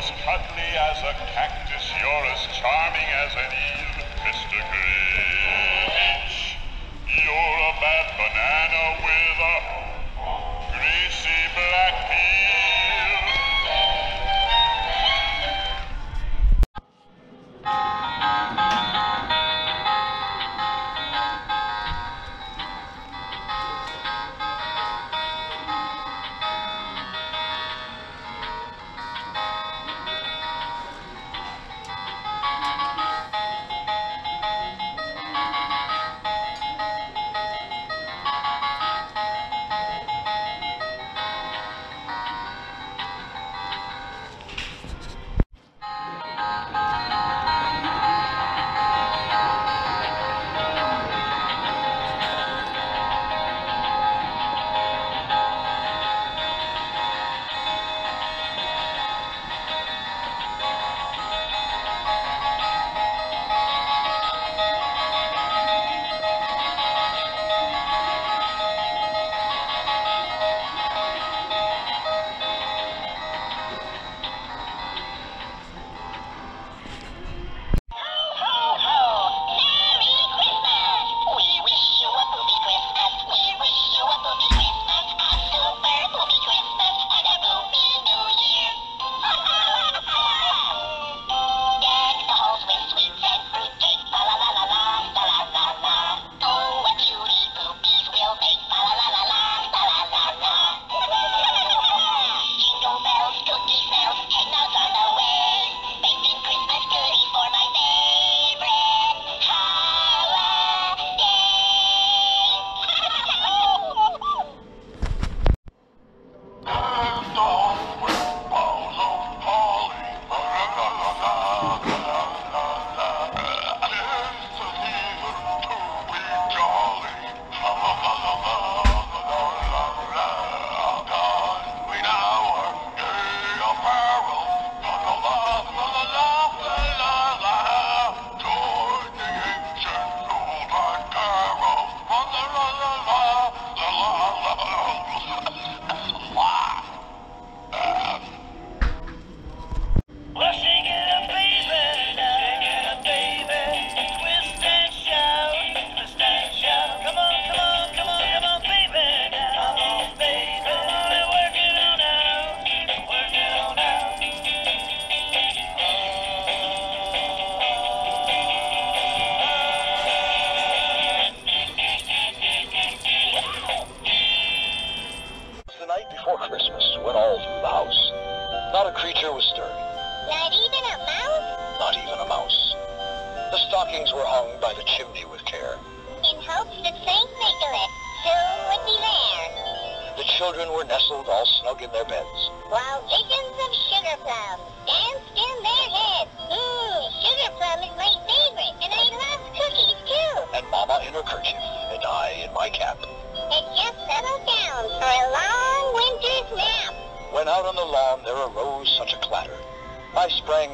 as cuddly as a cactus, you're as charming as an eel, Mr. Grinch. You're a bad banana with a greasy black peel.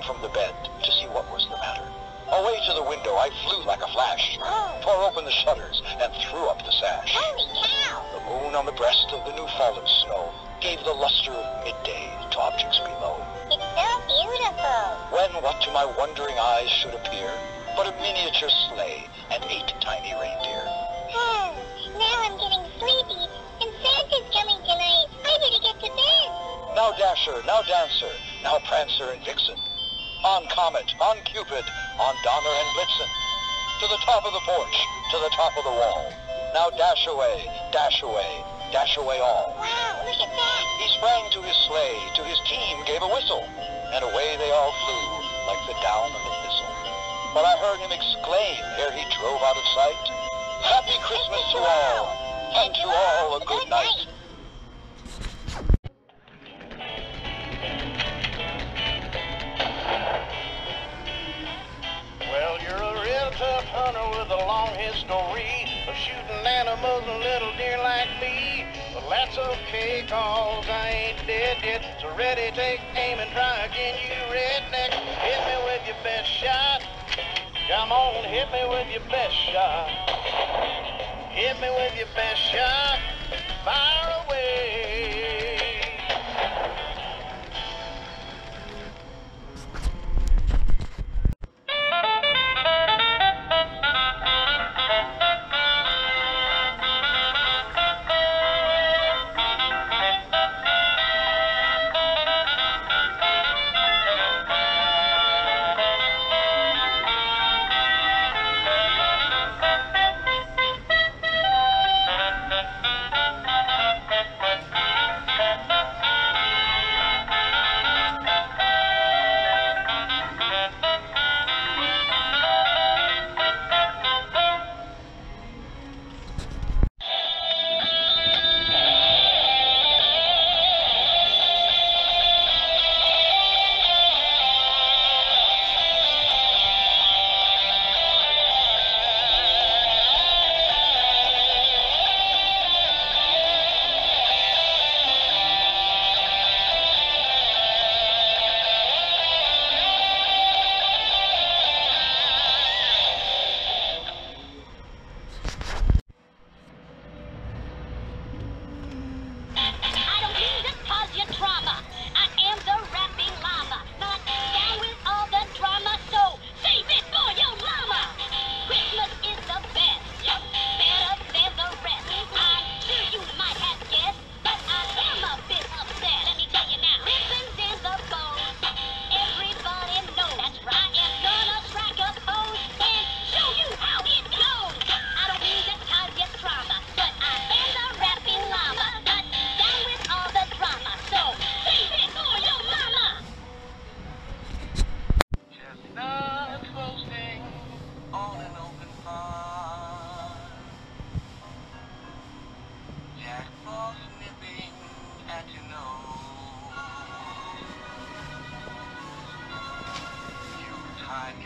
from the bed to see what was the matter. Away to the window I flew like a flash, tore open the shutters, and threw up the sash. Holy cow! The moon on the breast of the new-fallen snow gave the luster of midday to objects below. It's so beautiful! When what to my wondering eyes should appear but a miniature sleigh and eight tiny reindeer. Oh, now I'm getting sleepy, and Santa's coming tonight. I better get to bed. Now Dasher, now Dancer, now Prancer and Vixen. On Comet, on Cupid, on Donner and Blitzen. To the top of the porch, to the top of the wall. Now dash away, dash away, dash away all. Wow, look at that. He sprang to his sleigh, to his team gave a whistle, and away they all flew like the down of a thistle. But I heard him exclaim ere he drove out of sight, Happy Christmas to all, and to all a good night. Long history of shooting animals and little deer like me. But that's okay, cause I ain't dead yet. So ready, take aim and try again, you redneck. Hit me with your best shot. Come on, hit me with your best shot. Hit me with your best shot. Fire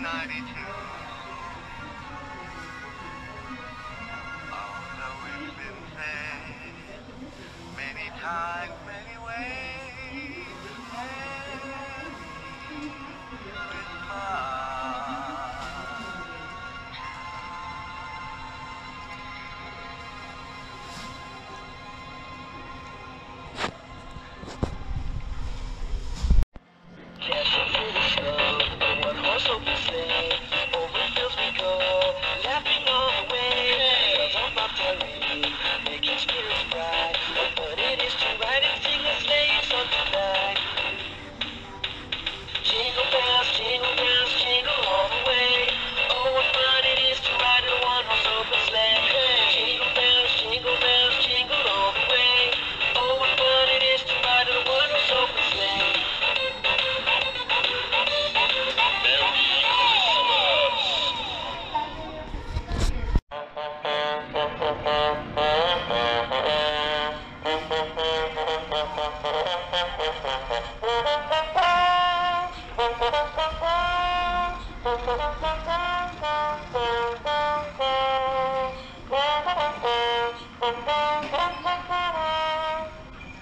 92.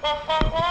Ha ha ha!